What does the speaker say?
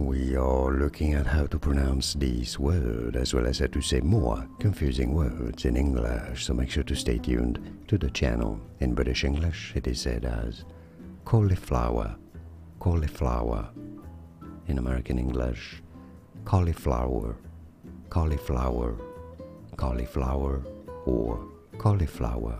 We are looking at how to pronounce these words as well as how to say more confusing words in English, so make sure to stay tuned to the channel. In British English, it is said as cauliflower, cauliflower. In American English, cauliflower, cauliflower, cauliflower, or cauliflower.